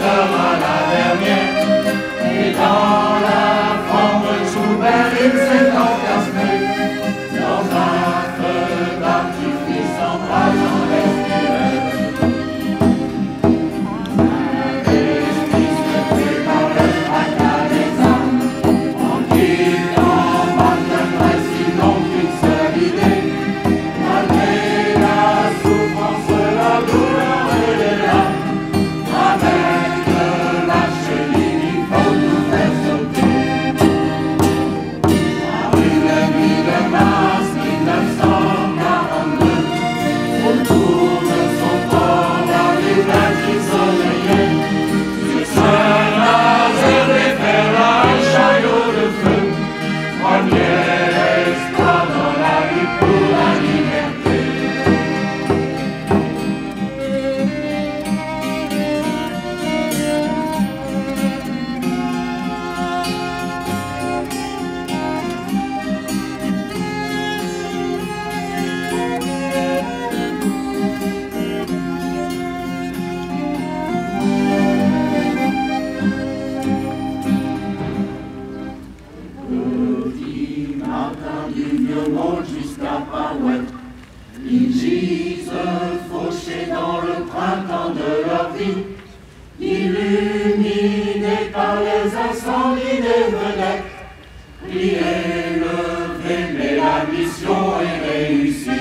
sera la dernière. Et dans la forme sous Petit matin du vieux monde jusqu'à Powell, ils gisent fauchés dans le printemps de leur vie, illuminés par les incendies des vedettes. Priez, levez, mais la mission est réussie.